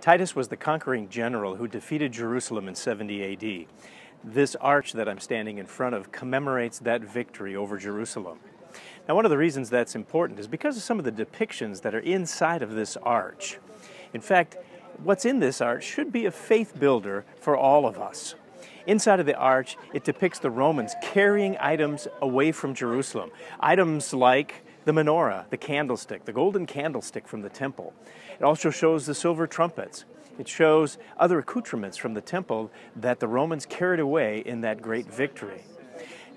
Titus was the conquering general who defeated Jerusalem in 70 AD. This arch that I'm standing in front of commemorates that victory over Jerusalem. Now, one of the reasons that's important is because of some of the depictions that are inside of this arch. In fact, what's in this arch should be a faith builder for all of us. Inside of the arch, it depicts the Romans carrying items away from Jerusalem. Items like the menorah, the candlestick, the golden candlestick from the temple. It also shows the silver trumpets. It shows other accoutrements from the temple that the Romans carried away in that great victory.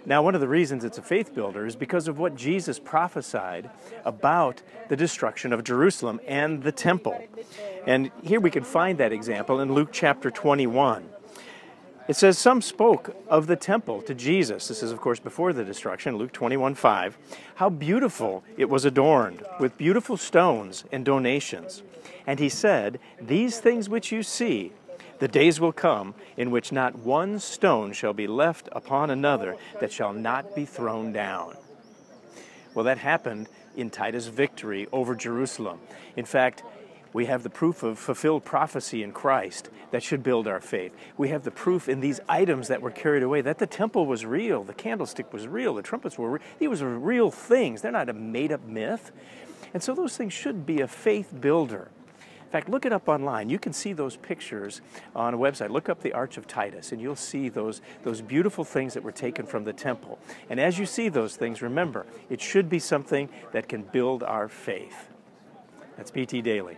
Now, one of the reasons it's a faith builder is because of what Jesus prophesied about the destruction of Jerusalem and the temple. And here we can find that example in Luke chapter 21. It says, Some spoke of the temple to Jesus. This is, of course, before the destruction, Luke 21 5. How beautiful it was adorned with beautiful stones and donations. And he said, These things which you see, the days will come in which not one stone shall be left upon another that shall not be thrown down. Well, that happened in Titus' victory over Jerusalem. In fact, we have the proof of fulfilled prophecy in Christ that should build our faith. We have the proof in these items that were carried away that the temple was real, the candlestick was real, the trumpets were real. These were real things. They're not a made up myth. And so those things should be a faith builder. In fact, look it up online. You can see those pictures on a website. Look up the Arch of Titus, and you'll see those, those beautiful things that were taken from the temple. And as you see those things, remember, it should be something that can build our faith. That's BT Daily.